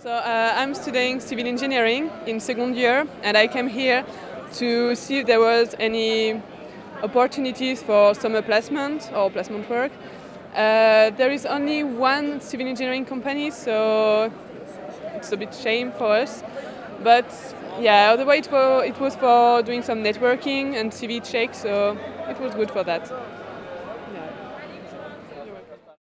So uh, I'm studying civil engineering in second year, and I came here to see if there was any opportunities for summer placement or placement work. Uh, there is only one civil engineering company, so it's a bit shame for us. But yeah, otherwise it, it was for doing some networking and CV checks, so it was good for that.